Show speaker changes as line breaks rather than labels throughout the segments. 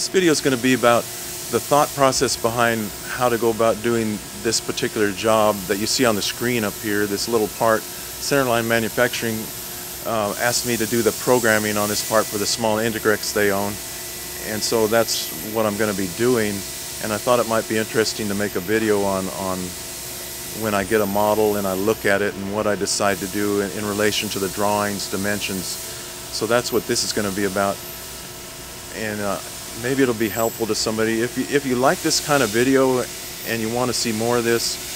This video is going to be about the thought process behind how to go about doing this particular job that you see on the screen up here, this little part. Centerline Manufacturing uh, asked me to do the programming on this part for the small Integrex they own. And so that's what I'm going to be doing. And I thought it might be interesting to make a video on, on when I get a model and I look at it and what I decide to do in, in relation to the drawings, dimensions. So that's what this is going to be about. And uh, maybe it'll be helpful to somebody. If you, if you like this kind of video and you want to see more of this,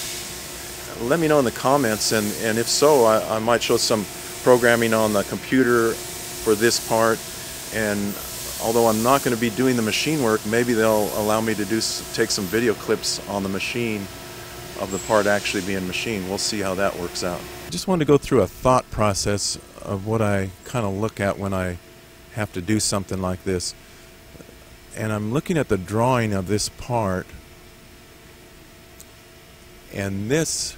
let me know in the comments. And, and if so, I, I might show some programming on the computer for this part. And although I'm not going to be doing the machine work, maybe they'll allow me to do take some video clips on the machine of the part actually being machined. We'll see how that works out. I just wanted to go through a thought process of what I kind of look at when I have to do something like this and I'm looking at the drawing of this part and this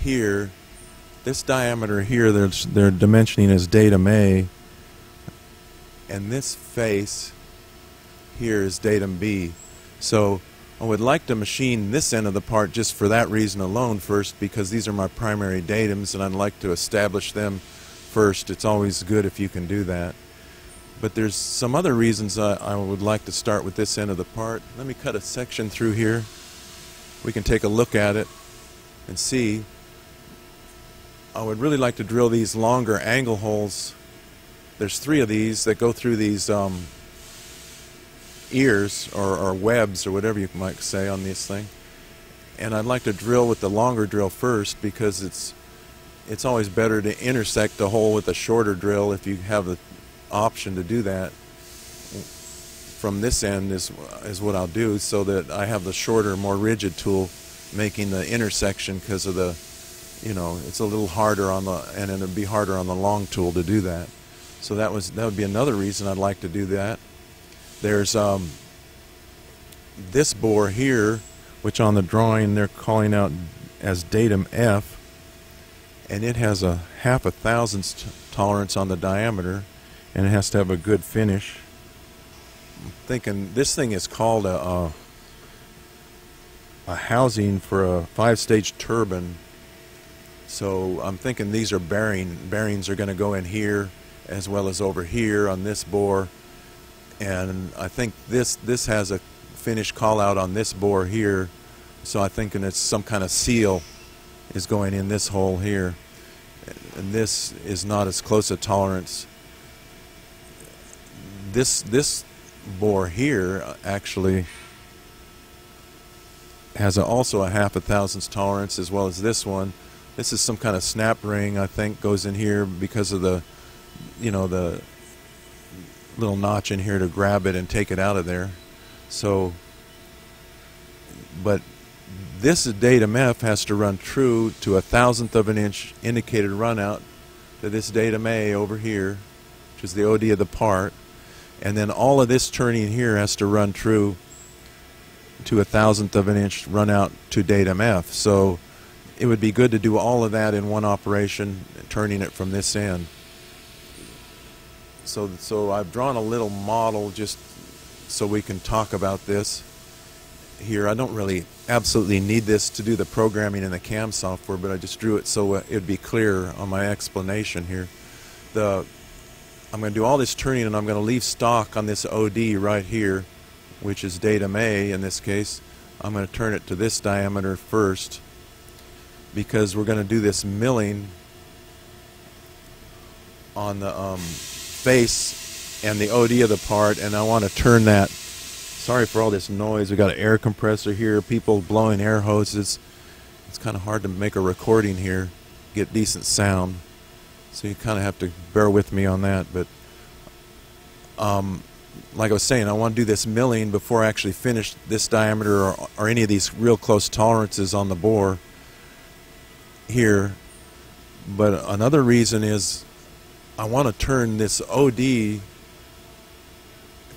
here this diameter here they're, dimensioning as datum A and this face here is datum B. So I would like to machine this end of the part just for that reason alone first because these are my primary datums and I'd like to establish them first. It's always good if you can do that but there's some other reasons I, I would like to start with this end of the part. Let me cut a section through here. We can take a look at it and see. I would really like to drill these longer angle holes. There's three of these that go through these um, ears or, or webs or whatever you might say on this thing. And I'd like to drill with the longer drill first because it's it's always better to intersect the hole with a shorter drill if you have the option to do that from this end is is what I'll do so that I have the shorter more rigid tool making the intersection because of the you know it's a little harder on the and it'd be harder on the long tool to do that. So that was that would be another reason I'd like to do that. There's um, this bore here which on the drawing they're calling out as datum F and it has a half a thousandth tolerance on the diameter and it has to have a good finish. I'm thinking this thing is called a, a, a housing for a five-stage turbine. So I'm thinking these are bearing bearings are going to go in here as well as over here on this bore, and I think this this has a finish call out on this bore here. So I'm thinking it's some kind of seal is going in this hole here, and this is not as close a tolerance this this bore here actually has a, also a half a thousandths tolerance as well as this one. This is some kind of snap ring I think goes in here because of the you know the little notch in here to grab it and take it out of there. So but this datum F has to run true to a thousandth of an inch indicated runout to this datum A over here, which is the OD of the part and then all of this turning here has to run true to a thousandth of an inch run out to datum F. So it would be good to do all of that in one operation, turning it from this end. So, so I've drawn a little model just so we can talk about this here. I don't really absolutely need this to do the programming in the CAM software, but I just drew it so it would be clear on my explanation here. The I'm going to do all this turning and I'm going to leave stock on this OD right here, which is datum A in this case. I'm going to turn it to this diameter first because we're going to do this milling on the um, face and the OD of the part and I want to turn that. Sorry for all this noise. We got an air compressor here people blowing air hoses. It's kind of hard to make a recording here get decent sound so you kind of have to bear with me on that. But um, like I was saying, I want to do this milling before I actually finish this diameter or, or any of these real close tolerances on the bore here. But another reason is I want to turn this OD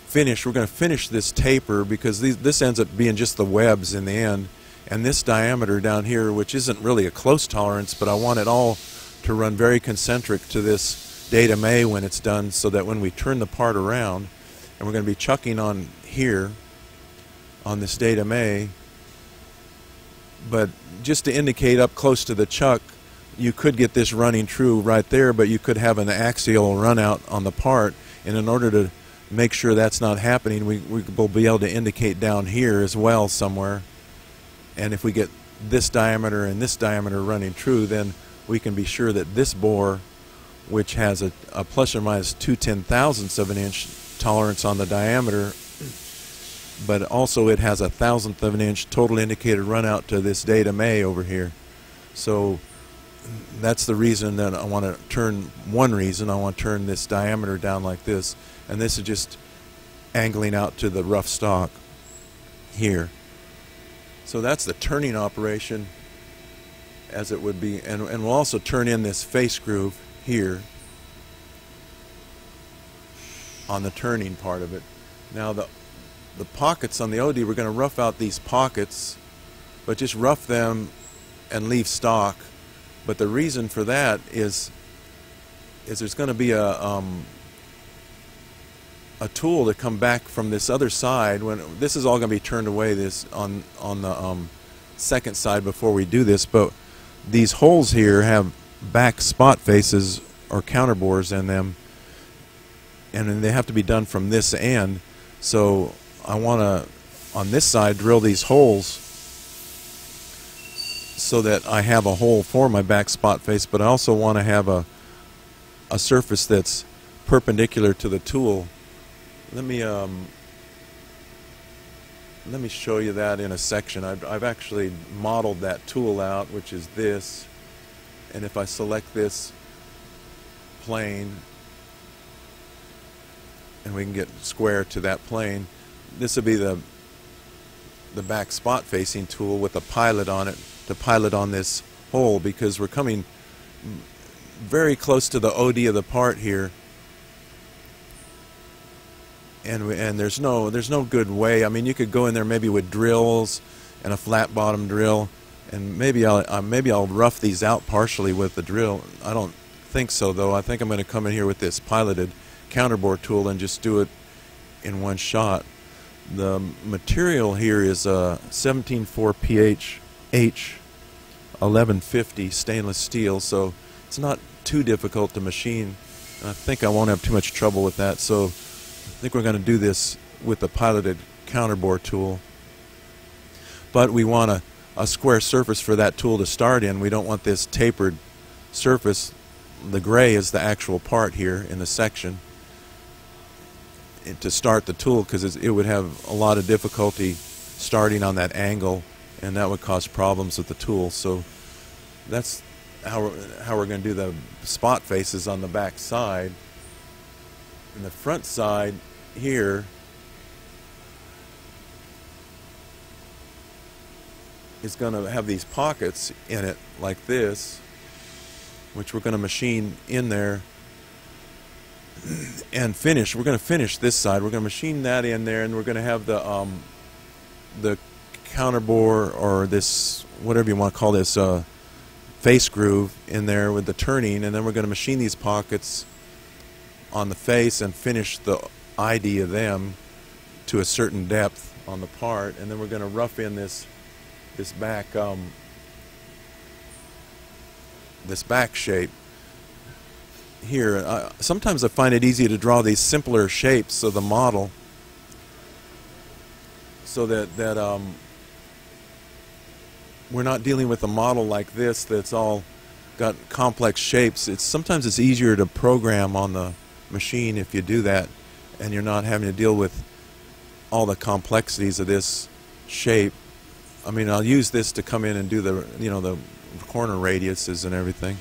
finish. We're going to finish this taper because these, this ends up being just the webs in the end. And this diameter down here, which isn't really a close tolerance, but I want it all to run very concentric to this datum A when it's done so that when we turn the part around, and we're going to be chucking on here on this datum A but just to indicate up close to the chuck you could get this running true right there but you could have an axial run out on the part. And in order to make sure that's not happening we, we will be able to indicate down here as well somewhere. And if we get this diameter and this diameter running true then we can be sure that this bore which has a, a plus or minus two ten thousandths of an inch tolerance on the diameter but also it has a thousandth of an inch total indicated run out to this datum A over here. So that's the reason that I want to turn, one reason I want to turn this diameter down like this. And this is just angling out to the rough stock here. So that's the turning operation as it would be. And, and we'll also turn in this face groove here on the turning part of it. Now the the pockets on the OD, we're going to rough out these pockets, but just rough them and leave stock. But the reason for that is is there's going to be a um, a tool to come back from this other side when this is all going to be turned away this on on the um, second side before we do this but these holes here have back spot faces or counterbores in them and they have to be done from this end so I want to, on this side, drill these holes so that I have a hole for my back spot face, but I also want to have a, a surface that's perpendicular to the tool. Let me, um, let me show you that in a section. I've, I've actually modeled that tool out, which is this. And if I select this plane, and we can get square to that plane, this would be the the back spot facing tool with a pilot on it to pilot on this hole because we're coming very close to the OD of the part here and we, and there's no there's no good way. I mean you could go in there maybe with drills and a flat bottom drill and maybe I'll uh, maybe I'll rough these out partially with the drill. I don't think so though. I think I'm going to come in here with this piloted counterbore tool and just do it in one shot. The material here is a 17.4 pH H 1150 stainless steel, so it's not too difficult to machine. I think I won't have too much trouble with that, so think we're going to do this with a piloted counterbore tool. But we want a, a square surface for that tool to start in. We don't want this tapered surface. The gray is the actual part here in the section to start the tool because it would have a lot of difficulty starting on that angle and that would cause problems with the tool so that's how we're, how we're going to do the spot faces on the back side and the front side here is going to have these pockets in it like this which we're going to machine in there and finish. We're going to finish this side. We're going to machine that in there, and we're going to have the um, the counterbore or this whatever you want to call this uh, face groove in there with the turning, and then we're going to machine these pockets on the face and finish the ID of them to a certain depth on the part, and then we're going to rough in this this back um, this back shape here. Uh, sometimes I find it easy to draw these simpler shapes of the model so that, that um, we're not dealing with a model like this that's all got complex shapes. It's Sometimes it's easier to program on the machine if you do that and you're not having to deal with all the complexities of this shape. I mean, I'll use this to come in and do the, you know, the corner radiuses and everything.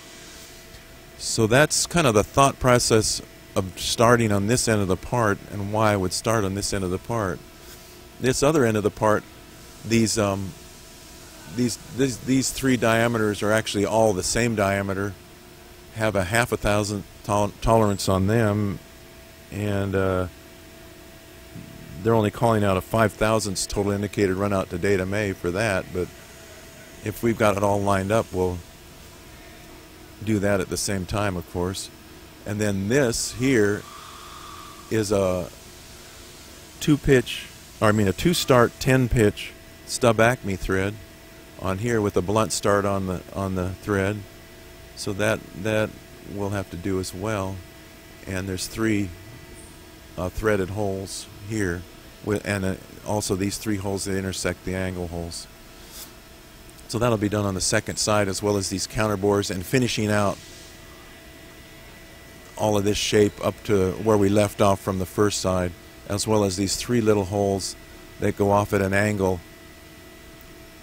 So that's kind of the thought process of starting on this end of the part and why I would start on this end of the part. This other end of the part, these um, these these these three diameters are actually all the same diameter, have a half a thousand tol tolerance on them, and uh, they're only calling out a five thousandths total indicated run out to datum A for that. But if we've got it all lined up, we'll do that at the same time, of course. And then this here is a two pitch, or I mean a two start 10 pitch stub acme thread on here with a blunt start on the on the thread. So that that we'll have to do as well. And there's three uh, threaded holes here, and uh, also these three holes that intersect the angle holes. So that'll be done on the second side as well as these counter bores and finishing out all of this shape up to where we left off from the first side as well as these three little holes that go off at an angle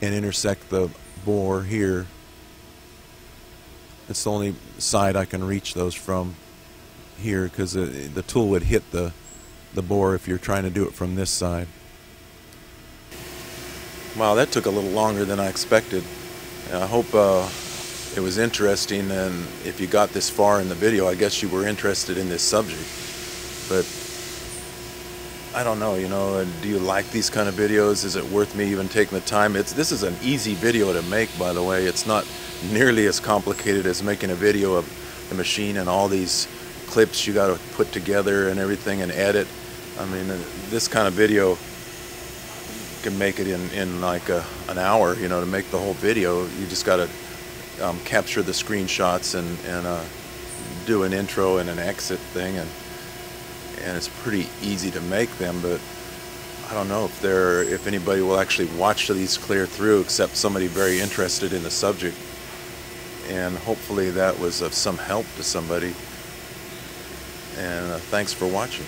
and intersect the bore here. It's the only side I can reach those from here because the, the tool would hit the, the bore if you're trying to do it from this side. Wow, that took a little longer than I expected. I hope uh, it was interesting, and if you got this far in the video, I guess you were interested in this subject. But I don't know, you know, do you like these kind of videos? Is it worth me even taking the time? It's This is an easy video to make, by the way. It's not nearly as complicated as making a video of the machine and all these clips you got to put together and everything and edit. I mean, uh, this kind of video can make it in, in like a, an hour, you know, to make the whole video. You just got to um, capture the screenshots and, and uh, do an intro and an exit thing, and and it's pretty easy to make them. But I don't know if there if anybody will actually watch these clear through, except somebody very interested in the subject. And hopefully that was of some help to somebody. And uh, thanks for watching.